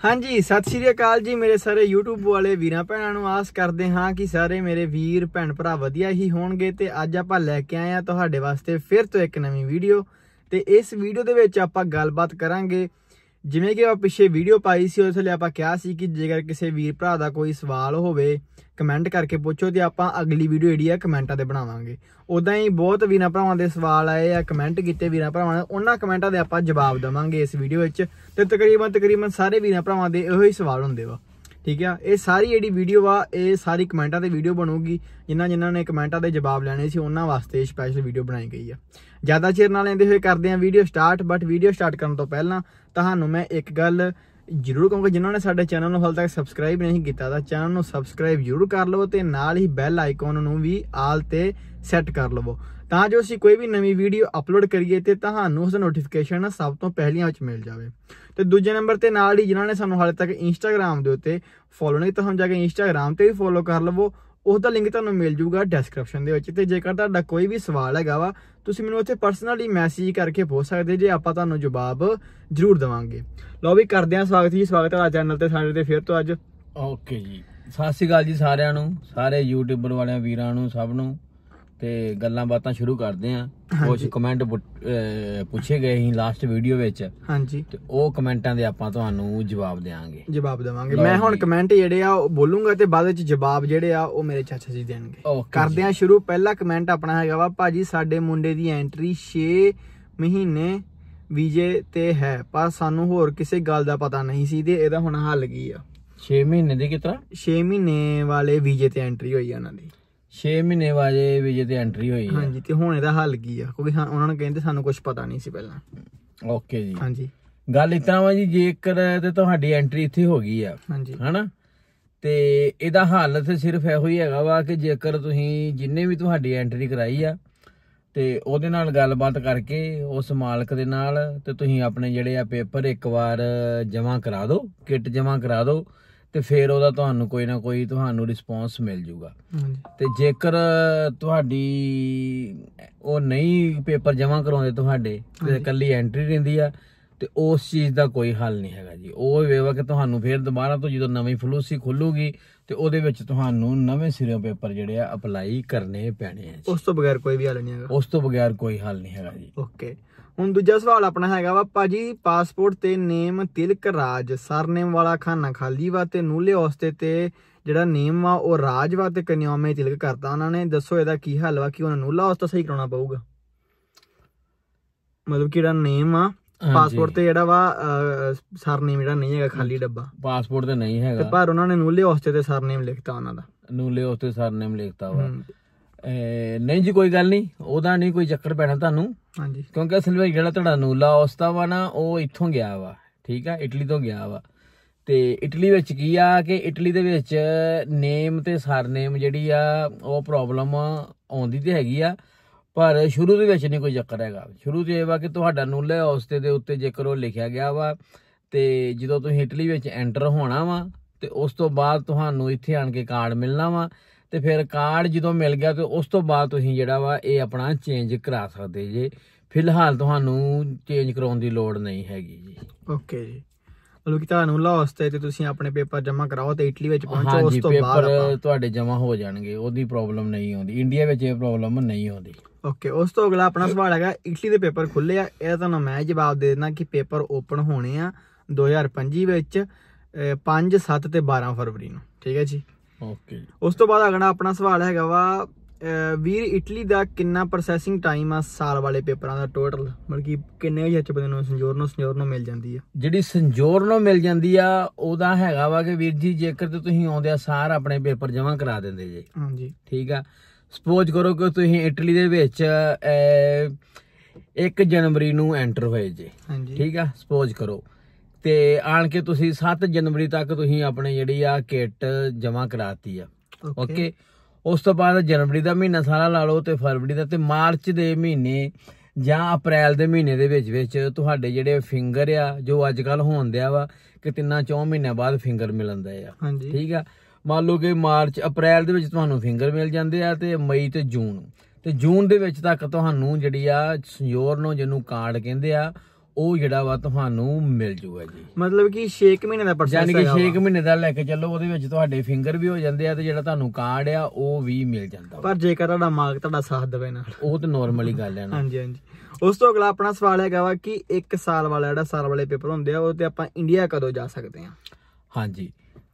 ਹਾਂਜੀ, ਸਤਿ ਸ਼੍ਰੀ ਅਕਾਲ ਜੀ ਮੇਰੇ ਸਾਰੇ YouTube ਵਾਲੇ ਵੀਰਾਂ ਭੈਣਾਂ ਨੂੰ। ਆਸ ਕਰਦੇ ਹਾਂ ਕਿ ਸਾਰੇ ਮੇਰੇ ਵੀਰ, ਭੈਣ ਭਰਾ ਵਧੀਆ ਹੀ ਹੋਣਗੇ ਤੇ ਅੱਜ ਆਪਾਂ ਲੈ ਕੇ ਆਏ ਆ ਤੁਹਾਡੇ ਵਾਸਤੇ ਫਿਰ ਤੋਂ ਇੱਕ ਨਵੀਂ ਵੀਡੀਓ ਤੇ ਇਸ ਵੀਡੀਓ ਦੇ ਵਿੱਚ ਆਪਾਂ ਗੱਲਬਾਤ ਕਰਾਂਗੇ ਜਿਵੇਂ ਕਿ ਆਪਾਂ ਪਿੱਛੇ ਵੀਡੀਓ ਪਾਈ ਸੀ ਉਸ ਲਈ ਆਪਾਂ ਕਿਹਾ ਸੀ ਕਿ ਜੇਕਰ ਕਿਸੇ ਵੀਰ ਭਰਾ ਦਾ ਕੋਈ ਸਵਾਲ ਹੋਵੇ ਕਮੈਂਟ ਕਰਕੇ ਪੁੱਛੋ ਤੇ ਆਪਾਂ ਅਗਲੀ ਵੀਡੀਓ ਜਿਹੜੀ ਆ ਕਮੈਂਟਾਂ ਤੇ ਬਣਾਵਾਂਗੇ। ਉਦਾਂ ਹੀ ਬਹੁਤ ਵੀਰਾਂ ਭਰਾਵਾਂ ਦੇ ਸਵਾਲ ਆਏ ਆ ਕਮੈਂਟ ਕੀਤੇ ਵੀਰਾਂ ਭਰਾਵਾਂ ਨੇ, ਉਹਨਾਂ ਕਮੈਂਟਾਂ ਦੇ ਆਪਾਂ ਜਵਾਬ ਦਵਾਂਗੇ ਇਸ ਵੀਡੀਓ ਵਿੱਚ ਤੇ ਤਕਰੀਬਨ ਤਕਰੀਬਨ ਸਾਰੇ ਵੀਰਾਂ ਭਰਾਵਾਂ ਦੇ ਇਹੋ ਹੀ ਸਵਾਲ ਹੁੰਦੇ ਵਾ। ਠੀਕ ਆ? ਇਹ ਸਾਰੀ ਜਿਹੜੀ ਵੀਡੀਓ ਆ, ਇਹ ਸਾਰੀ ਕਮੈਂਟਾਂ ਤੇ ਵੀਡੀਓ ਬਣੂਗੀ, ਜਿਨ੍ਹਾਂ ਜਿਨ੍ਹਾਂ ਨੇ ਕਮੈਂਟਾਂ ਦੇ ਜਵਾਬ ਲੈਣੇ ਸੀ, ਉਹਨਾਂ ਵਾਸਤੇ ਸਪੈਸ਼ਲ ਵੀਡੀਓ ਬਣਾਈ ਗਈ ਆ। ਜ਼ਿਆਦਾ ਚਿਰ ਨਾਲ ਲੈਂਦੇ ਹੋਏ ਕਰਦੇ ਆ video start but video start ਕਰਨ ਤੋਂ ਪਹਿਲਾਂ ਤੁਹਾਨੂੰ ਮੈਂ ਇੱਕ ਗੱਲ ਜਰੂਰ ਕਹੂੰਗਾ, ਜਿਨ੍ਹਾਂ ਨੇ ਸਾਡੇ ਚੈਨਲ ਨੂੰ ਹਾਲ ਤੱਕ ਸਬਸਕ੍ਰਾਈਬ ਨਹੀਂ ਕੀਤਾ, ਤਾਂ ਚੈਨਲ ਨੂੰ ਸਬਸਕ੍ਰਾਈਬ ਜਰੂਰ ਕਰ ਲਵੋ ਤੇ ਨਾਲ ਹੀ ਬੈਲ ਆਈਕਨ ਨੂੰ ਵੀ ਆਲ ਤੇ ਸੈੱਟ ਕਰ ਲਵੋ। ਤਾਂ ਜੋ ਅਸੀਂ ਕੋਈ ਵੀ ਨਵੀਂ ਵੀਡੀਓ ਅਪਲੋਡ ਕਰੀਏ ਤੇ ਤੁਹਾਨੂੰ ਉਸ ਦਾ ਨੋਟੀਫਿਕੇਸ਼ਨ ਸਭ ਤੋਂ ਪਹਿਲੀਆਂ ਵਿੱਚ ਮਿਲ ਜਾਵੇ। ਤੇ ਦੂਜੇ ਨੰਬਰ ਤੇ ਨਾਲ ਹੀ ਜਿਨ੍ਹਾਂ ਨੇ ਸਾਨੂੰ ਹਾਲੇ ਤੱਕ ਇੰਸਟਾਗ੍ਰam ਦੇ ਉੱਤੇ ਫੋਲੋ ਨਹੀਂ ਤਾਂ ਹਮ ਜਾ ਕੇ ਇੰਸਟਾਗ੍ਰam ਤੇ ਵੀ ਫੋਲੋ ਕਰ ਲਵੋ। ਉਸ ਦਾ ਲਿੰਕ ਤੁਹਾਨੂੰ ਮਿਲ ਜੂਗਾ ਡਿਸਕ੍ਰਿਪਸ਼ਨ ਦੇ ਵਿੱਚ। ਤੇ ਜੇਕਰ ਤੁਹਾਡਾ ਕੋਈ ਵੀ ਸਵਾਲ ਹੈਗਾ ਵਾ, ਤੁਸੀਂ ਮੈਨੂੰ ਉੱਥੇ ਪਰਸਨਲੀ ਮੈਸੇਜ ਕਰਕੇ ਪੁੱਛ ਸਕਦੇ ਜੇ, ਆਪਾਂ ਤੁਹਾਨੂੰ ਜਵਾਬ ਜ਼ਰੂਰ ਦਵਾਂਗੇ। ਲਓ ਵੀ ਕਰਦੇ ਹਾਂ ਸਵਾਗਤ ਜੀ, ਸਵਾਗਤ ਹੈ ਚੈਨਲ ਤੇ ਸਾਡੇ ਤੇ ਫਿਰ ਤੋਂ ਅੱਜ। ਓਕੇ ਜੀ। ਸਤਿ ਸ਼੍ਰੀ ਅਕਾਲ ਜੀ ਸਾਰਿਆਂ ਨੂੰ, ਸਾਰੇ ਯੂਟਿਊਬਰ ਵਾਲਿਆਂ, ਵੀਰਾਂ ਨੂੰ, ਸਭ ਨੂੰ। ਤੇ ਗੱਲਾਂ ਬਾਤਾਂ ਸ਼ੁਰੂ ਕਰਦੇ ਆਂ। ਕੁਝ। ਕਮੈਂਟ ਪੁੱਛੇ ਗਏ ਸੀ ਲਾਸਟ ਵੀਡੀਓ ਵਿੱਚ। ਹਾਂਜੀ। ਤੇ ਉਹ ਕਮੈਂਟਾਂ ਦੇ ਆਪਾਂ ਤੁਹਾਨੂੰ ਜਵਾਬ ਦੇਵਾਂਗੇ ਜਵਾਬ ਦਵਾਂਗੇ। ਮੈਂ ਹੁਣ। ਕਮੈਂਟ ਜਿਹੜੇ ਆ ਉਹ ਬੋਲੂੰਗਾ ਤੇ ਬਾਅਦ ਵਿੱਚ ਜਵਾਬ ਜਿਹੜੇ ਆ ਉਹ ਮੇਰੇ ਚਾਚਾ ਜੀ ਦੇਣਗੇ। ਕਰਦੇ ਆ ਸ਼ੁਰੂ। ਪਹਿਲਾ ਕਮੈਂਟ ਆਪਣਾ ਹੈਗਾ ਵਾ ਭਾਜੀ ਸਾਡੇ ਮੁੰਡੇ ਦੀ ਐਂਟਰੀ 6 ਮਹੀਨੇ ਵੀਜ਼ੇ ਤੇ ਹੈ ਪਰ ਸਾਨੂੰ ਹੋਰ ਕਿਸੇ ਗੱਲ ਦਾ ਪਤਾ ਨਹੀਂ ਸੀ ਤੇ ਇਹਦਾ ਹੁਣ ਹੱਲ ਕੀ ਆ? 6 ਮਹੀਨੇ ਦੀ ਕਿਤਰਾ? 6 ਮਹੀਨੇ ਵਾਲੇ ਵੀਜ਼ੇ ਤੇ ਐਂਟਰੀ ਹੋਈ ਆ ਉਹਨਾਂ ਦੀ। 6 ਮਹੀਨੇ ਵਾਜੇ ਵੀਜ਼ੇ ਤੇ ਐਂਟਰੀ ਹੋਈ ਹੈ। ਹਾਂਜੀ ਤੇ ਹੁਣ ਇਹਦਾ ਹੱਲ ਕੀ ਆ? ਕਿਉਂਕਿ ਹਾਂ ਉਹਨਾਂ ਨੂੰ ਕਹਿੰਦੇ ਸਾਨੂੰ ਕੁਝ ਪਤਾ ਨਹੀਂ ਸੀ ਪਹਿਲਾਂ। ਓਕੇ ਜੀ। ਹਾਂਜੀ। ਗੱਲ ਇਤਨਾ ਵਾ ਜੀ ਜੇਕਰ ਤੇ ਤੁਹਾਡੀ ਐਂਟਰੀ ਇੱਥੇ ਹੋ ਗਈ ਆ ਹਾਂਜੀ। ਹਨਾ? ਤੇ ਇਹਦਾ ਹੱਲ ਤੇ ਸਿਰਫ ਇਹੋ ਹੀ ਹੈਗਾ ਵਾ ਕਿ ਜੇਕਰ ਤੁਸੀਂ ਜਿੰਨੇ ਵੀ ਤੁਹਾਡੀ ਐਂਟਰੀ ਕਰਾਈ ਆ ਤੇ ਉਹਦੇ ਨਾਲ ਗੱਲਬਾਤ ਕਰਕੇ ਉਸ ਮਾਲਕ ਦੇ ਨਾਲ ਤੇ ਤੁਸੀਂ ਆਪਣੇ ਜਿਹੜੇ ਆ ਪੇਪਰ ਇੱਕ ਵਾਰ ਜਮ੍ਹਾਂ ਕਰਾ ਦਿਓ ਕਿੱਟ ਜਮ੍ਹਾਂ ਕਰਾ ਦਿਓ ਤੇ ਫਿਰ ਉਹਦਾ ਤੁਹਾਨੂੰ ਕੋਈ ਨਾ ਕੋਈ ਤੁਹਾਨੂੰ ਰਿਸਪੌਂਸ ਮਿਲ ਜੂਗਾ। ਤੇ ਜੇਕਰ ਤੁਹਾਡੀ ਉਹ ਨਹੀਂ ਪੇਪਰ ਜਮ੍ਹਾਂ ਕਰਾਉਂਦੇ ਤੁਹਾਡੇ ਤੇ ਹਾਂਜੀ। ਕੱਲੀ ਐਂਟਰੀ ਰਹਿੰਦੀ ਆ ਤੇ ਉਸ ਚੀਜ਼ ਦਾ ਕੋਈ ਹੱਲ ਨਹੀਂ ਹੈਗਾ ਜੀ। ਉਹ ਵੇਵਾ ਕਿ ਤੁਹਾਨੂੰ ਫਿਰ ਦੁਬਾਰਾ ਤੋਂ ਜਦੋਂ ਨਵੀਂ ਫਲੂਸੀ ਖੁੱਲੂਗੀ ਤੇ ਉਹਦੇ ਵਿੱਚ ਤੁਹਾਨੂੰ ਨਵੇਂ ਸਿਰਿਓਂ ਪੇਪਰ ਜਿਹੜੇ ਆ ਅਪਲਾਈ ਕਰਨੇ ਪੈਣੇ ਆ ਉਸ ਤੋਂ ਬਗੈਰ ਕੋਈ ਵੀ ਹੱਲ ਨਹੀਂ ਹੈਗਾ। ਉਸ ਤੋਂ ਬਗੈਰ ਕੋਈ ਹੱਲ ਨਹੀਂ ਹੈਗਾ ਜੀ। ਓਕੇ ਹੁਣ ਦੂਜਾ ਸਵਾਲ ਆਪਣਾ ਹੈਗਾ ਵਾ ਭਾਜੀ ਪਾਸਪੋਰਟ ਤੇ ਨੇਮ ਤਿਲਕ ਰਾਜ ਸਰਨੇਮ ਵਾਲਾ ਖਾਨਾ ਖਾਲੀ ਵਾ ਤੇ ਨੂਲੇ ਉਸਤੇ ਤੇ ਜਿਹੜਾ ਨੇਮ ਵਾ ਉਹ ਰਾਜ ਵਾ ਤੇ ਕਨਿਆਮੇ ਤਿਲਕ ਕਰਤਾ ਉਹਨਾਂ ਨੇ ਦੱਸੋ ਇਹਦਾ ਕੀ ਹੱਲ ਵਾ ਕਿ ਉਹਨਾਂ ਨੂਲਾ ਉਸਤਾ ਸਹੀ ਕਰਾਉਣਾ ਪਊਗਾ? ਮਤਲਬ ਕਿ ਜਿਹੜਾ ਨੇਮ ਆ? ਪਾਸਪੋਰਟ ਤੇ ਜਿਹੜਾ ਵਾ ਸਰਨੇਮ ਜਿਹੜਾ ਨਹੀਂ ਹੈਗਾ ਖਾਲੀ ਡੱਬਾ। ਪਾਸਪੋਰਟ ਤੇ ਨਹੀਂ ਤੇ ਹੈਗਾ ਪਰ ਉਹਨਾਂ ਨੇ ਨੂਲੇ ਉਸਤੇ ਤੇ ਸਰਨੇਮ ਲਿਖਤਾ ਉਹਨਾਂ ਦਾ। ਨੂਲੇ ਉਸਤੇ ਸਰਨੇਮ ਲਿਖਤਾ ਵਾ। ਨਹੀਂ ਜੀ ਕੋਈ ਗੱਲ ਨਹੀਂ। ਉਹਦਾ ਨਹੀਂ ਕੋਈ ਚੱਕਰ ਪੈਣਾ ਤੁਹਾਨੂੰ। ਹਾਂਜੀ। ਕਿਉਂਕਿ ਅਸਲ ਵਿੱਚ ਜਿਹੜਾ ਤੁਹਾਡਾ ਨੂਲਾ ਉਸਤਾ ਵਾ ਨਾ ਉਹ ਇੱਥੋਂ ਗਿਆ ਵਾ। ਠੀਕ ਆ ਇਟਲੀ ਤੋਂ ਗਿਆ ਵਾ। ਤੇ ਇਟਲੀ ਵਿੱਚ ਕੀ ਆ ਕਿ ਇਟਲੀ ਦੇ ਵਿੱਚ ਨੇਮ ਤੇ ਸਰਨੇਮ ਜਿਹੜੀ ਆ ਉਹ ਪ੍ਰੋਬਲਮ ਆਉਂਦੀ ਤੇ ਹੈਗੀ ਆ। ਪਰ ਸ਼ੁਰੂ ਦੇ ਵਿੱਚ ਨਹੀਂ ਕੋਈ ਚੱਕਰ ਹੈਗਾ। ਸ਼ੁਰੂ ਤੇ ਇਹ ਵਾ ਕਿ ਤੁਹਾਡਾ ਨੂਲੇ ਉਸਤੇ ਦੇ ਉੱਤੇ ਜੇਕਰ ਉਹ ਲਿਖਿਆ ਗਿਆ ਵਾ ਤੇ ਜਦੋਂ ਤੁਸੀਂ ਇਟਲੀ ਵਿੱਚ ਐਂਟਰ ਹੋਣਾ ਵਾ ਤੇ ਉਸ ਤੋਂ ਬਾਅਦ ਤੁਹਾਨੂੰ ਇੱਥੇ ਆਣ ਕੇ ਕਾਰਡ ਮਿਲਣਾ ਵਾ। ਤੇ ਫਿਰ ਕਾਰਡ ਜਦੋਂ ਮਿਲ ਗਿਆ ਤੇ ਉਸ ਤੋਂ ਬਾਅਦ ਤੁਸੀਂ ਜਿਹੜਾ ਵਾ ਇਹ ਆਪਣਾ ਚੇਂਜ ਕਰਾ ਸਕਦੇ ਜੇ। ਫਿਲਹਾਲ ਤੁਹਾਨੂੰ ਚੇਂਜ ਕਰਾਉਣ ਦੀ ਲੋੜ ਨਹੀਂ ਹੈਗੀ ਜੀ। ਓਕੇ ਜੀ। ਮਤਲਬ ਕਿ ਤੁਹਾਨੂੰ ਲਾਸ ਤੇ ਤੇ ਤੁਸੀਂ ਆਪਣੇ ਪੇਪਰ ਜਮ੍ਹਾਂ ਕਰਾਓ ਤੇ ਇਟਲੀ ਵਿੱਚ ਪਹੁੰਚੋ ਉਸ ਤੋਂ ਬਾਅਦ ਪੇਪਰ ਤੁਹਾਡੇ ਜਮ੍ਹਾਂ ਹੋ ਜਾਣਗੇ ਉਹਦੀ ਪ੍ਰੋਬਲਮ ਨਹੀਂ ਆਉਂਦੀ। ਇੰਡੀਆ ਵਿੱਚ ਇਹ ਪ੍ਰੋਬਲਮ ਨਹੀਂ ਆਉਂਦੀ। ਓਕੇ ਉਸ ਤੋਂ ਅਗਲਾ ਆਪਣਾ ਸਵਾਲ ਹੈਗਾ ਇਟਲੀ ਦੇ ਪੇਪਰ ਖੁੱਲੇ ਆ ਇਹਦਾ ਤੁਹਾਨੂੰ ਮੈਂ ਜਵਾਬ ਦੇ ਦਿੰਦਾ ਕਿ ਪੇਪਰ ਓਪਨ ਹੋਣੇ ਆ 2025 ਵਿੱਚ 5 7 ਤੇ 12 ਫਰਵਰੀ ਨੂੰ। ਠੀਕ ਹੈ ਜੀ? ਓਕੇ ਉਸ ਤੋਂ ਬਾਅਦ ਅਗਲਾ ਆਪਣਾ ਸਵਾਲ ਹੈਗਾ ਵਾ ਵੀਰ ਇਟਲੀ ਦਾ ਕਿੰਨਾ ਪ੍ਰੋਸੈਸਿੰਗ ਟਾਈਮ ਆ ਸਾਲ ਵਾਲੇ ਪੇਪਰਾਂ ਦਾ ਟੋਟਲ ਮਤਲਬ ਕਿ ਕਿੰਨੇ ਜਿਹੇ ਚ ਬੰਦੇ ਨੂੰ ਸੰਜੋਰਨੋ ਸੰਜੋਰਨੋ ਮਿਲ ਜਾਂਦੀ ਆ? ਜਿਹੜੀ ਸੰਜੋਰਨੋ ਮਿਲ ਜਾਂਦੀ ਆ ਉਹਦਾ ਹੈਗਾ ਵਾ ਕਿ ਵੀਰ ਜੀ ਜੇਕਰ ਤੇ ਤੁਸੀਂ ਆਉਂਦੇ ਆ ਸਾਰ ਆਪਣੇ ਪੇਪਰ ਜਮ੍ਹਾਂ ਕਰਾ ਦਿੰਦੇ ਜੇ। ਹਾਂਜੀ। ਠੀਕ ਆ? ਸਪੋਜ਼ ਕਰੋ ਕਿ ਤੁਸੀਂ ਇਟਲੀ ਦੇ ਵਿੱਚ 1 ਜਨਵਰੀ ਨੂੰ ਐਂਟਰ ਹੋਏ ਜੇ। ਹਾਂਜੀ। ਠੀਕ ਆ? ਸਪੋਜ਼ ਕਰੋ। ਤੇ ਆਣ ਕੇ ਤੁਸੀਂ 7 ਜਨਵਰੀ ਤੱਕ ਤੁਸੀਂ ਆਪਣੇ ਜਿਹੜੀ ਆ ਕਿੱਟ ਜਮ੍ਹਾਂ ਕਰਾਤੀ ਆ। ਓਕੇ ਉਸ ਤੋਂ ਬਾਅਦ ਜਨਵਰੀ ਦਾ ਮਹੀਨਾ ਸਾਰਾ ਲਾ ਲਓ ਤੇ ਫਰਵਰੀ ਦਾ ਤੇ ਮਾਰਚ ਦੇ ਮਹੀਨੇ ਜਾਂ ਅਪ੍ਰੈਲ ਦੇ ਮਹੀਨੇ ਦੇ ਵਿੱਚ ਵਿੱਚ ਤੁਹਾਡੇ ਜਿਹੜੇ ਫਿੰਗਰ ਆ ਜੋ ਅੱਜ ਕੱਲ ਹੋਣ ਦਿਆ ਵਾ ਕਿ ਤਿੰਨਾਂ ਚੌਂ ਮਹੀਨਿਆਂ ਬਾਅਦ ਫਿੰਗਰ ਮਿਲਣ ਦੇ ਆ। ਠੀਕ ਆ? ਮੰਨ ਲਓ ਕਿ ਮਾਰਚ ਅਪ੍ਰੈਲ ਦੇ ਵਿੱਚ ਤੁਹਾਨੂੰ ਫਿੰਗਰ ਮਿਲ ਜਾਂਦੇ ਆ ਤੇ ਮਈ ਤੇ ਜੂਨ। ਤੇ ਜੂਨ ਦੇ ਵਿੱਚ ਤੱਕ ਤੁਹਾਨੂੰ ਜਿਹੜੀ ਆ ਸੰਯੋਰ ਨੂੰ ਜਿਹਨੂੰ ਕਾਰਡ ਕਹਿੰਦੇ ਆ ਉਹ ਜਿਹੜਾ ਵਾ ਤੁਹਾਨੂੰ ਮਿਲ ਜੂਗਾ ਜੀ। ਮਤਲਬ ਕਿ 6 ਮਹੀਨੇ ਦਾ ਪ੍ਰੋਸੈਸ ਯਾਨੀ ਕਿ 6 ਮਹੀਨੇ ਦਾ ਲੈ ਕੇ ਚੱਲੋ ਉਹਦੇ ਵਿੱਚ ਤੁਹਾਡੇ ਫਿੰਗਰ ਵੀ ਹੋ ਜਾਂਦੇ ਆ ਤੇ ਜਿਹੜਾ ਤੁਹਾਨੂੰ ਕਾਰਡ ਆ ਉਹ ਵੀ ਮਿਲ ਜਾਂਦਾ। ਪਰ ਜੇਕਰ ਤੁਹਾਡਾ ਮਾਲਕ ਤੁਹਾਡਾ ਸਾਥ ਦੇਵੇ ਨਾਲ ਉਹ ਤਾਂ ਨਾਰਮਲੀ ਗੱਲ ਹੈ ਨਾ। ਹਾਂਜੀ ਹਾਂਜੀ। ਉਸ ਤੋਂ ਅਗਲਾ ਆਪਣਾ ਸਵਾਲ ਹੈਗਾ ਵਾ ਕਿ 1 ਸਾਲ ਵਾਲਾ ਜਿਹੜਾ ਸਾਲ ਵਾਲੇ ਪੇਪਰ ਹੁੰਦੇ ਆ ਉਹ ਤੇ ਆਪਾਂ ਇੰਡੀਆ ਕਦੋਂ ਜਾ ਸਕਦੇ ਆ ਹਾਂਜੀ।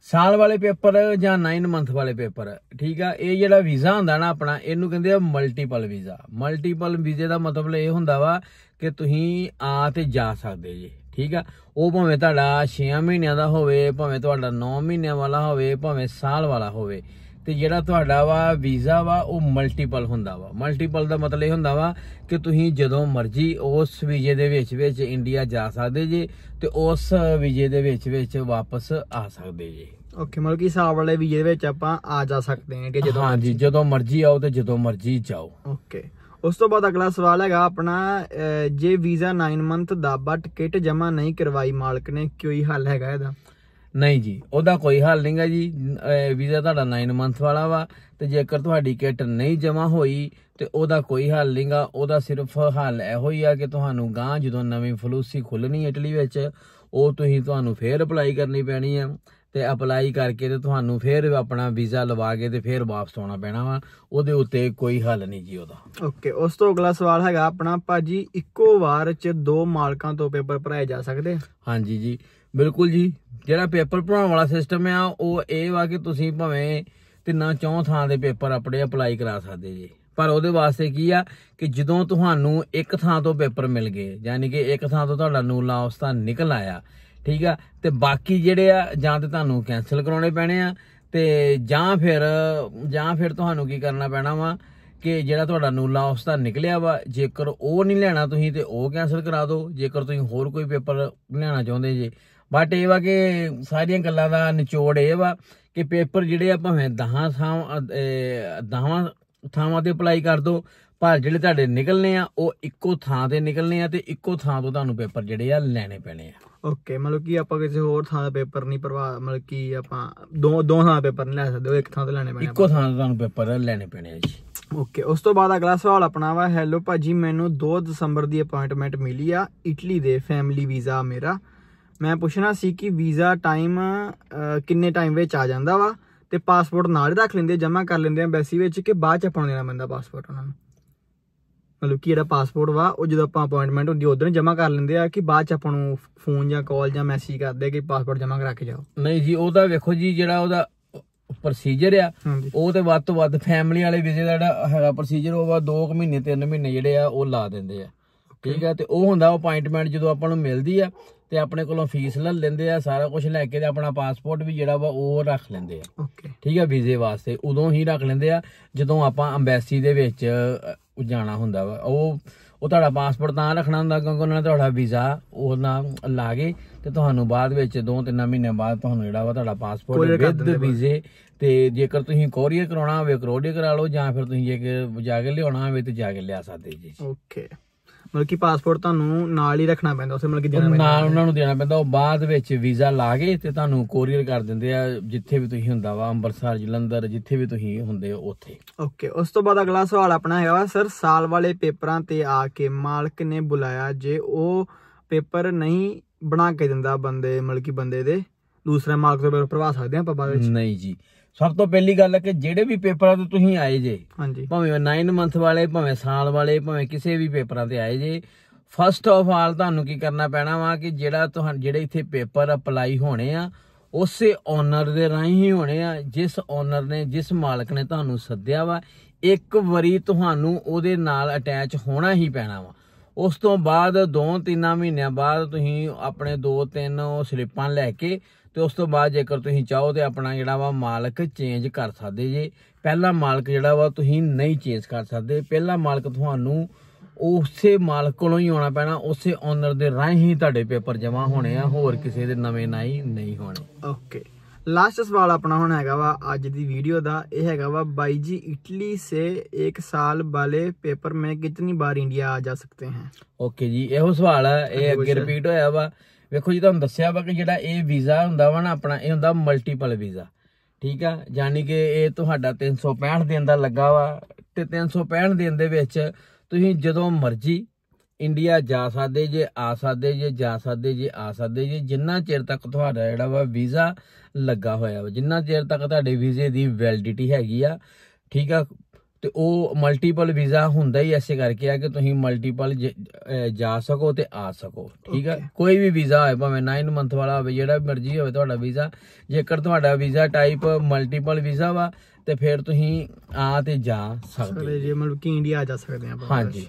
ਸਾਲ ਵਾਲੇ ਪੇਪਰ ਜਾਂ 9 ਮੰਥ ਵਾਲੇ ਪੇਪਰ ਠੀਕ ਆ? ਇਹ ਜਿਹੜਾ ਵੀਜ਼ਾ ਹੁੰਦਾ ਨਾ ਆਪਣਾ ਇਹਨੂੰ ਕਹਿੰਦੇ ਆ ਮਲਟੀਪਲ ਵੀਜ਼ਾ। ਮਲਟੀਪਲ ਵੀਜ਼ੇ ਦਾ ਮਤਲਬ ਇਹ ਹੁੰਦਾ ਵਾ ਕਿ ਤੁਸੀਂ ਆ ਤੇ ਜਾ ਸਕਦੇ ਜੀ ਠੀਕ ਆ? ਉਹ ਭਾਵੇਂ ਤੁਹਾਡਾ 6 ਮਹੀਨਿਆਂ ਦਾ ਹੋਵੇ ਭਾਵੇਂ ਤੁਹਾਡਾ 9 ਮਹੀਨਿਆਂ ਵਾਲਾ ਹੋਵੇ ਭਾਵੇਂ ਸਾਲ ਵਾਲਾ ਹੋਵੇ ਤੇ ਜਿਹੜਾ ਤੁਹਾਡਾ ਵਾ ਵੀਜ਼ਾ ਵਾ ਉਹ ਮਲਟੀਪਲ ਹੁੰਦਾ ਵਾ। ਮਲਟੀਪਲ ਦਾ ਮਤਲਬ ਇਹ ਹੁੰਦਾ ਵਾ ਕਿ ਤੁਸੀਂ ਜਦੋਂ ਮਰਜ਼ੀ ਉਸ ਵੀਜ਼ੇ ਦੇ ਵਿੱਚ ਵਿੱਚ ਇੰਡੀਆ ਜਾ ਸਕਦੇ ਜੀ ਤੇ ਉਸ ਵੀਜ਼ੇ ਦੇ ਵਿੱਚ ਵਿੱਚ ਵਾਪਸ ਆ ਸਕਦੇ ਜੀ। ਓਕੇ ਮਤਲਬ ਕਿ ਸਾਲ ਵਾਲੇ ਵੀਜ਼ੇ ਦੇ ਵਿੱਚ ਆਪਾਂ ਆ ਜਾ ਸਕਦੇ ਹਾਂ ਕਿ ਜਦੋਂ ਹਾਂਜੀ ਜਦੋਂ ਮਰਜ਼ੀ ਆਓ ਤੇ ਜਦੋਂ ਮਰਜ਼ੀ ਜਾਓ। ਓਕੇ ਉਸ ਤੋਂ ਬਾਅਦ ਅਗਲਾ ਸਵਾਲ ਹੈਗਾ ਆਪਣਾ ਜੇ ਵੀਜ਼ਾ 9 ਮੰਥ ਦਾ ਬਟ ਟਿਕਟ ਜਮਾ ਨਹੀਂ ਕਰਵਾਈ ਮਾਲਕ ਨੇ, ਕੋਈ ਹੱਲ ਹੈਗਾ ਇਹਦਾ? ਨਹੀਂ ਜੀ, ਉਹਦਾ ਕੋਈ ਹੱਲ ਨਹੀਂਗਾ ਜੀ। ਵੀਜ਼ਾ ਤੁਹਾਡਾ 9 ਮੰਥ ਵਾਲਾ ਵਾ ਤੇ ਜੇਕਰ ਤੁਹਾਡੀ ਕਿਟ ਨਹੀਂ ਜਮਾ ਹੋਈ ਤੇ ਉਹਦਾ ਕੋਈ ਹੱਲ ਨਹੀਂਗਾ ਉਹਦਾ ਸਿਰਫ ਹੱਲ ਇਹੋ ਹੀ ਆ ਕਿ ਤੁਹਾਨੂੰ ਗਾਂ ਜਦੋਂ ਨਵੀਂ ਫਲੂਸੀ ਖੁੱਲਣੀ ਇਟਲੀ ਵਿੱਚ, ਉਹ ਤੁਸੀਂ ਤੁਹਾਨੂੰ ਫੇਰ ਅਪਲਾਈ ਕਰਨੀ ਪੈਣੀ ਆ। ਤੇ ਅਪਲਾਈ ਕਰਕੇ ਤੇ ਤੁਹਾਨੂੰ ਫੇਰ ਆਪਣਾ ਵੀਜ਼ਾ ਲਵਾ ਕੇ ਤੇ ਫੇਰ ਵਾਪਸ ਆਉਣਾ ਪੈਣਾ ਵਾ। ਉਹਦੇ ਉੱਤੇ ਕੋਈ ਹੱਲ ਨਹੀਂ ਜੀ ਉਹਦਾ। ਓਕੇ ਉਸ ਤੋਂ ਅਗਲਾ ਸਵਾਲ ਹੈਗਾ ਆਪਣਾ ਭਾਜੀ ਇੱਕੋ ਵਾਰ ਚ ਦੋ ਮਾਲਕਾਂ ਤੋਂ ਪੇਪਰ ਭਰਾਏ ਜਾ ਸਕਦੇ? ਹਾਂਜੀ ਜੀ ਬਿਲਕੁਲ ਜੀ। ਜਿਹੜਾ ਪੇਪਰ ਭਰਾਉਣ ਵਾਲਾ ਸਿਸਟਮ ਆ ਉਹ ਇਹ ਵਾ ਕਿ ਤੁਸੀਂ ਭਾਵੇਂ ਤਿੰਨਾਂ ਚੌਂ ਥਾਂ ਦੇ ਪੇਪਰ ਆਪਣੇ ਅਪਲਾਈ ਕਰਾ ਸਕਦੇ ਜੀ। ਪਰ ਉਹਦੇ ਵਾਸਤੇ ਕੀ ਆ ਕਿ ਜਦੋਂ ਤੁਹਾਨੂੰ ਇੱਕ ਥਾਂ ਤੋਂ ਪੇਪਰ ਮਿਲ ਗਏ ਯਾਨੀ ਕਿ ਇੱਕ ਥਾਂ ਤੋਂ ਤੁਹਾਡਾ ਨੂਲਾ ਉਸਤਾ ਨਿਕਲ ਆਇਆ ਠੀਕ ਆ? ਤੇ ਬਾਕੀ ਜਿਹੜੇ ਆ, ਜਾਂ ਤੇ ਤੁਹਾਨੂੰ ਕੈਨਸਲ ਕਰਾਉਣੇ ਪੈਣੇ ਆ, ਤੇ ਜਾਂ ਫਿਰ ਜਾਂ ਫਿਰ ਤੁਹਾਨੂੰ ਕੀ ਕਰਨਾ ਪੈਣਾ ਵਾ ਕਿ ਜਿਹੜਾ ਤੁਹਾਡਾ ਨੂਲਾ ਉਸਤਾ ਨਿਕਲਿਆ ਵਾ, ਜੇਕਰ ਉਹ ਨਹੀਂ ਲੈਣਾ ਤੁਸੀਂ ਤੇ ਉਹ ਕੈਨਸਲ ਕਰਾ ਦਿਓ। ਜੇਕਰ ਤੁਸੀਂ ਹੋਰ ਕੋਈ ਪੇਪਰ ਲੈਣਾ ਚਾਹੁੰਦੇ ਜੇ। ਬਟ ਇਹ ਵਾ ਕਿ ਸਾਰੀਆਂ ਗੱਲਾਂ ਦਾ ਨਿਚੋੜ ਇਹ ਵਾ ਕਿ ਪੇਪਰ ਜਿਹੜੇ ਆ ਭਾਵੇਂ 10 ਥਾਂ 10 ਥਾਵਾਂ ਤੇ ਅਪਲਾਈ ਕਰ ਦਿਓ, ਪਰ ਜਿਹੜੇ ਤੁਹਾਡੇ ਨਿਕਲਨੇ ਆ, ਉਹ ਇੱਕੋ ਥਾਂ ਤੇ ਨਿਕਲਨੇ ਆ ਤੇ ਇੱਕੋ ਥਾਂ ਤੋਂ ਤੁਹਾਨੂੰ ਪੇਪਰ ਜਿਹੜੇ ਆ ਲੈਣੇ ਪੈਣੇ ਆ। ਓਕੇ ਮਤਲਬ ਕਿ ਆਪਾਂ ਕਿਸੇ ਹੋਰ ਥਾਂ ਦਾ ਪੇਪਰ ਨਹੀਂ ਭਰਵਾ ਮਤਲਬ ਕਿ ਆਪਾਂ ਦੋ ਦੋ ਥਾਂ ਦਾ ਪੇਪਰ ਨਹੀਂ ਲੈ ਸਕਦੇ ਉਹ ਇੱਕ ਥਾਂ ਤੋਂ ਲੈਣੇ ਪੈਣੇ ਇੱਕੋ ਥਾਂ ਤੋਂ ਤੁਹਾਨੂੰ ਪੇਪਰ ਲੈਣੇ ਪੈਣੇ ਆ ਜੀ। ਓਕੇ ਉਸ ਤੋਂ ਬਾਅਦ ਅਗਲਾ ਸਵਾਲ ਆਪਣਾ ਵਾ ਹੈਲੋ ਭਾਜੀ ਮੈਨੂੰ 2 ਦਸੰਬਰ ਦੀ ਅਪਾਇੰਟਮੈਂਟ ਮਿਲੀ ਆ ਇਟਲੀ ਦੇ ਫੈਮਿਲੀ ਵੀਜ਼ਾ ਮੇਰਾ। ਮੈਂ ਪੁੱਛਣਾ ਸੀ ਕਿ ਵੀਜ਼ਾ ਟਾਈਮ ਕਿੰਨੇ ਟਾਈਮ ਵਿੱਚ ਆ ਜਾਂਦਾ ਵਾ? ਤੇ ਪਾਸਪੋਰਟ ਨਾਲ ਹੀ ਰੱਖ ਲੈਂਦੇ ਜਮ੍ਹਾਂ ਕਰ ਲੈਂਦੇ ਐਮਬੈਸੀ ਵਿੱਚ ਕਿ ਬਾਅਦ ਚ ਆਪਾਂ ਨੂੰ ਦੇਣਾ ਪੈਂਦਾ ਪਾਸਪੋਰਟ ਉਹਨਾਂ ਨੂੰ? ਮਤਲਬ ਕਿ ਜਿਹੜਾ ਪਾਸਪੋਰਟ ਵਾ ਉਹ ਜਦੋਂ ਆਪਾਂ ਅਪਾਇੰਟਮੈਂਟ ਹੁੰਦੀ ਉਦੋਂ ਜਮ੍ਹਾਂ ਕਰ ਲੈਂਦੇ ਆ ਕਿ ਬਾਅਦ ਚ ਆਪਾਂ ਨੂੰ ਫੋਨ ਜਾਂ ਕਾਲ ਜਾਂ ਮੈਸੇਜ ਕਰਦੇ ਆ ਕਿ ਪਾਸਪੋਰਟ ਜਮ੍ਹਾਂ ਕਰਾ ਕੇ ਜਾਓ। ਨਹੀਂ ਜੀ ਉਹਦਾ ਵੇਖੋ ਜੀ ਜਿਹੜਾ ਉਹਦਾ ਪ੍ਰੋਸੀਜਰ ਆ ਉਹ ਤੇ ਵੱਧ ਤੋਂ ਵੱਧ ਫੈਮਿਲੀ ਵਾਲੇ ਵੀਜ਼ੇ ਦਾ ਜਿਹੜਾ ਹੈਗਾ ਪ੍ਰੋਸੀਜਰ ਉਹ ਵਾ 2 ਮਹੀਨੇ 3 ਮਹੀਨੇ ਜਿਹੜੇ ਆ ਉਹ ਲਾ ਦਿੰਦੇ ਆ। ਠੀਕ ਆ ਤੇ ਉਹ ਹੁੰਦਾ ਅਪਾਇੰਟਮੈਂਟ ਜਦੋਂ ਆਪਾਂ ਨੂੰ ਮਿਲਦੀ ਆ ਤੇ ਆਪਣੇ ਕੋਲੋਂ ਫੀਸ ਲੈ ਲੈਂਦੇ ਆ ਸਾਰਾ ਕੁਝ ਲੈ ਕੇ ਤੇ ਆਪਣਾ ਪਾਸਪੋਰਟ ਵੀ ਜਿਹੜਾ ਵਾ ਉਹ ਰੱਖ ਲੈਂਦੇ ਆ। ਓਕੇ ਠੀਕ ਆ ਵੀਜ਼ੇ ਵਾਸਤੇ ਉਦੋਂ ਹੀ ਰੱਖ ਲੈਂਦੇ ਆ ਜਦੋਂ ਆਪਾਂ ਅੰਬੈਸੀ ਦੇ ਵਿੱਚ ਜਾਣਾ ਹੁੰਦਾ ਵਾ। ਉਹ ਉਹ ਤੁਹਾਡਾ ਪਾਸਪੋਰਟ ਤਾਂ ਰੱਖਣਾ ਹੁੰਦਾ ਕਿਉਂਕਿ ਉਹਨਾਂ ਨੇ ਤੁਹਾਡਾ ਵੀਜ਼ਾ ਉਹ ਨਾ ਲਾ ਕੇ ਤੇ ਤੁਹਾਨੂੰ ਬਾਅਦ ਵਿੱਚ 2-3 ਮਹੀਨੇ ਬਾਅਦ ਤੁਹਾਨੂੰ ਜਿਹੜਾ ਵਾ ਤੁਹਾਡਾ ਪਾਸਪੋਰਟ ਵਿਦ। ਵੀਜ਼ੇ ਤੇ ਜੇਕਰ ਤੁਸੀਂ ਕੋਰੀਅਰ ਕਰਾਉਣਾ ਹੋਵੇ ਕੋਰੀਅਰ ਕਰਾ ਲਓ ਜਾਂ ਫਿਰ ਤੁਸੀਂ ਜੇ ਜਾ ਕੇ ਲਿਆਉਣਾ ਹੋਵੇ ਤੇ ਜਾ ਕੇ ਲਿਆ ਸਕਦੇ ਜੀ। ਓਕੇ ਮਤਲਬ ਕਿ ਪਾਸਪੋਰਟ ਤੁਹਾਨੂੰ ਨਾਲ ਹੀ ਰੱਖਣਾ ਪੈਂਦਾ ਉਸੇ ਮਤਲਬ ਕਿ ਦੇਣਾ ਪੈਂਦਾ। ਨਾਲ ਉਹਨਾਂ ਨੂੰ ਦੇਣਾ ਪੈਂਦਾ ਉਹ ਬਾਅਦ ਵਿੱਚ ਵੀਜ਼ਾ ਲਾ ਕੇ ਤੇ ਤੁਹਾਨੂੰ ਕੋਰੀਅਰ ਕਰ ਦਿੰਦੇ ਆ ਜਿੱਥੇ ਵੀ ਤੁਸੀਂ ਹੁੰਦਾ ਵਾ ਅੰਮ੍ਰਿਤਸਰ ਜਲੰਧਰ ਜਿੱਥੇ ਵੀ ਤੁਸੀਂ ਹੁੰਦੇ ਹੋ ਉੱਥੇ। ਓਕੇ ਉਸ ਤੋਂ ਬਾਅਦ ਅਗਲਾ ਸਵਾਲ ਆਪਣਾ ਹੈਗਾ ਵਾ ਸਰ ਸਾਲ ਵਾਲੇ ਪੇਪਰਾਂ ਤੇ ਆ ਕੇ ਮਾਲਕ ਨੇ ਬੁਲਾਇਆ ਜੇ ਉਹ ਪੇਪਰ ਨਹੀਂ ਬਣਾ ਕੇ ਦਿੰਦਾ ਬੰਦੇ ਮਤਲਬ ਕਿ ਬੰਦੇ ਦੇ ਦੂਸਰੇ ਮਾਲਕ ਤੋਂ ਪੇਪਰ ਭਰਵਾ ਸਕਦੇ ਆ ਆਪਾਂ ਬਾਅਦ ਵਿੱਚ? ਨਹੀਂ ਜੀ ਸਭ ਤੋਂ ਪਹਿਲੀ ਗੱਲ ਹੈ ਕਿ ਜਿਹੜੇ ਵੀ ਪੇਪਰਾਂ ਤੇ ਤੁਸੀਂ ਆਏ ਜੇ ਹਾਂਜੀ। ਭਾਵੇਂ 9 ਮੰਥ ਵਾਲੇ ਭਾਵੇਂ ਸਾਲ ਵਾਲੇ ਭਾਵੇਂ ਕਿਸੇ ਵੀ ਪੇਪਰਾਂ ਤੇ ਆਏ ਜੇ ਫਸਟ ਆਫ ਆਲ ਤੁਹਾਨੂੰ ਕੀ ਕਰਨਾ ਪੈਣਾ ਵਾ ਕਿ ਜਿਹੜਾ ਤੁਹਾਨੂੰ ਜਿਹੜੇ ਇੱਥੇ ਪੇਪਰ ਅਪਲਾਈ ਹੋਣੇ ਆ ਉਸੇ ਓਨਰ ਦੇ ਰਾਹੀਂ ਹੀ ਹੋਣੇ ਆ ਜਿਸ ਓਨਰ ਨੇ ਜਿਸ ਮਾਲਕ ਨੇ ਤੁਹਾਨੂੰ ਸੱਦਿਆ ਵਾ ਇੱਕ ਵਾਰੀ ਤੁਹਾਨੂੰ ਉਹਦੇ ਨਾਲ ਅਟੈਚ ਹੋਣਾ ਹੀ ਪੈਣਾ ਵਾ। ਉਸ ਤੋਂ ਬਾਅਦ 2-3 ਮਹੀਨਿਆਂ ਬਾਅਦ ਤੁਸੀਂ ਆਪਣੇ 2-3 ਸਲਿੱਪਾਂ ਲੈ ਕੇ ਤੇ ਉਸ ਤੋਂ ਬਾਅਦ ਜੇਕਰ ਤੁਸੀਂ ਚਾਹੋ ਤੇ ਆਪਣਾ ਜਿਹੜਾ ਵਾ ਮਾਲਕ ਚੇਂਜ ਕਰ ਸਕਦੇ ਜੇ। ਪਹਿਲਾ ਮਾਲਕ ਜਿਹੜਾ ਵਾ ਤੁਸੀਂ ਨਹੀਂ ਚੇਂਜ ਕਰ ਸਕਦੇ। ਪਹਿਲਾ ਮਾਲਕ ਤੁਹਾਨੂੰ ਉਸੇ ਮਾਲਕ ਕੋਲੋਂ ਹੀ ਆਉਣਾ ਪੈਣਾ। ਉਸੇ ਓਨਰ ਦੇ ਰਾਹੀਂ ਹੀ ਤੁਹਾਡੇ ਪੇਪਰ ਜਮ੍ਹਾਂ ਹੋਣੇ ਆ। ਹੋਰ ਕਿਸੇ ਦੇ ਨਵੇਂ ਨਾਈ ਨਹੀਂ ਹੋਣੇ। ਓਕੇ ਲਾਸਟ ਸਵਾਲ ਆਪਣਾ ਹੁਣ ਹੈਗਾ ਵਾ ਅੱਜ ਦੀ ਵੀਡੀਓ ਦਾ ਇਹ ਹੈਗਾ ਵਾ ਬਾਈ ਜੀ ਇਟਲੀ ਸੇ ਇੱਕ ਸਾਲ ਵਾਲੇ ਪੇਪਰ ਮੈਂ ਕਿੰਨੀ ਵਾਰ ਇੰਡੀਆ ਆ ਜਾ ਸਕਤੇ ਹਾਂ? ਓਕੇ ਜੀ ਇਹੋ ਸਵਾਲ ਹੈ ਇਹ ਅੱਗੇ ਰਿਪੀਟ ਹੋਇਆ ਵਾ। ਵੇਖੋ ਜੀ ਤੁਹਾਨੂੰ ਦੱਸਿਆ ਵਾ ਕਿ ਜਿਹੜਾ ਇਹ ਵੀਜ਼ਾ ਹੁੰਦਾ ਵਾ ਨਾ ਆਪਣਾ ਇਹ ਹੁੰਦਾ ਮਲਟੀਪਲ ਵੀਜ਼ਾ। ਠੀਕ ਆ? ਯਾਨੀ ਕਿ ਇਹ ਤੁਹਾਡਾ 365 ਦਿਨ ਦਾ ਲੱਗਾ ਵਾ ਤੇ 365 ਦਿਨ ਦੇ ਵਿੱਚ ਤੁਸੀਂ ਜਦੋਂ ਮਰਜ਼ੀ ਇੰਡੀਆ ਜਾ ਸਕਦੇ ਜੇ ਆ ਸਕਦੇ ਜੇ ਜਾ ਸਕਦੇ ਜੇ ਆ ਸਕਦੇ ਜੇ ਜਿੰਨਾ ਚਿਰ ਤੱਕ ਤੁਹਾਡਾ ਜਿਹੜਾ ਵਾ ਵੀਜ਼ਾ ਲੱਗਾ ਹੋਇਆ ਵਾ ਜਿੰਨਾ ਚਿਰ ਤੱਕ ਤੁਹਾਡੇ ਵੀਜ਼ੇ ਦੀ ਵੈਲਿਡਿਟੀ ਹੈਗੀ ਆ ਠੀਕ ਆ ਤੇ ਉਹ ਮਲਟੀਪਲ ਵੀਜ਼ਾ ਹੁੰਦਾ ਹੀ ਐਸੇ ਕਰਕੇ ਆ ਕਿ ਤੁਸੀਂ ਮਲਟੀਪਲ ਜਾ ਸਕੋ ਤੇ ਆ ਸਕੋ ਠੀਕ ਆ. ਕੋਈ ਵੀ ਵੀਜ਼ਾ ਹੋਵੇ ਭਾਵੇਂ 9 ਮੰਥ ਵਾਲਾ ਹੋਵੇ ਜਿਹੜਾ ਮਰਜ਼ੀ ਹੋਵੇ ਤੁਹਾਡਾ ਵੀਜ਼ਾ ਜੇਕਰ ਤੁਹਾਡਾ ਵੀਜ਼ਾ ਟਾਈਪ ਮਲਟੀਪਲ ਵੀਜ਼ਾ ਵਾ ਤੇ ਫਿਰ ਤੁਸੀਂ ਆ ਤੇ ਜਾ ਸਕਦੇ ਸਕਦੇ ਜੇ। ਮਤਲਬ ਕਿ ਇੰਡੀਆ ਆ ਜਾ ਸਕਦੇ ਆ ਹਾਂਜੀ।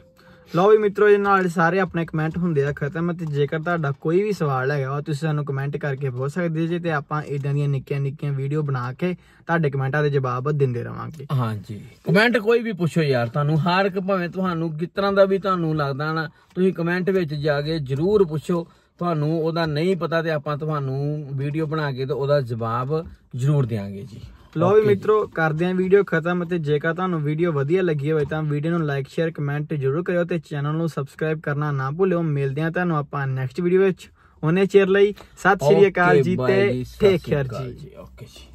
ਲਓ ਵੀ ਮਿੱਤਰੋ ਜੀ ਨਾਲ ਸਾਰੇ ਆਪਣੇ ਕਮੈਂਟ ਹੁੰਦੇ ਆ ਖਤਮ। ਤੇ ਜੇਕਰ ਤੁਹਾਡਾ ਕੋਈ ਵੀ ਸਵਾਲ ਹੈਗਾ ਵਾ ਤੁਸੀਂ ਸਾਨੂੰ ਕਮੈਂਟ ਕਰਕੇ ਪੁੱਛ ਸਕਦੇ ਜੀ, ਤੇ ਆਪਾਂ ਇਦਾਂ ਦੀਆਂ ਨਿੱਕੀਆਂ ਨਿੱਕੀਆਂ ਵੀਡੀਓ ਬਣਾ ਕੇ ਤੁਹਾਡੇ ਕਮੈਂਟਾਂ ਦੇ ਜਵਾਬ ਦਿੰਦੇ ਰਵਾਂਗੇ। ਹਾਂਜੀ। ਕਮੈਂਟ ਕੋਈ ਵੀ ਪੁੱਛੋ ਯਾਰ ਤੁਹਾਨੂੰ, ਹਰ ਇੱਕ ਭਾਵੇਂ ਤੁਹਾਨੂੰ ਕਿਸ ਤਰ੍ਹਾਂ ਦਾ ਵੀ ਤੁਹਾਨੂੰ ਲੱਗਦਾ ਨਾ, ਤੁਸੀਂ ਕਮੈਂਟ ਵਿੱਚ ਜਾ ਕੇ ਜਰੂਰ ਪੁੱਛੋ। ਤੁਹਾਨੂੰ ਉਹਦਾ ਨਹੀਂ ਪਤਾ ਤੇ ਆਪਾਂ ਤੁਹਾਨੂੰ ਵੀਡੀਓ ਬਣਾ ਕੇ ਤੇ ਉਹਦਾ ਜਵਾਬ ਜਰੂਰ ਦੇਵਾਂਗੇ ਜੀ। ਲਓ ਵੀ ਮਿੱਤਰੋ ਕਰਦੇ ਆਂ ਵੀਡੀਓ ਖਤਮ ਤੇ ਜੇਕਰ ਤੁਹਾਨੂੰ ਵੀਡੀਓ ਵਧੀਆ ਲੱਗੀ ਹੋਵੇ ਤਾਂ ਵੀਡੀਓ ਨੂੰ ਲਾਈਕ ਸ਼ੇਅਰ ਕਮੈਂਟ ਜ਼ਰੂਰ ਕਰਿਓ ਤੇ ਚੈਨਲ ਨੂੰ ਸਬਸਕ੍ਰਾਈਬ ਕਰਨਾ ਨਾ ਭੁੱਲਿਓ। ਮਿਲਦੇ ਆਂ ਤੁਹਾਨੂੰ ਆਪਾਂ ਨੈਕਸਟ ਵੀਡੀਓ ਵਿੱਚ। ਉਹਨੇ ਚਿਰ ਲਈ ਸਤਿ ਸ਼੍ਰੀ ਅਕਾਲ ਜੀ ਤੇ ਟੇਕ ਕੇਅਰ ਜੀ। ਓਕੇ ਜੀ।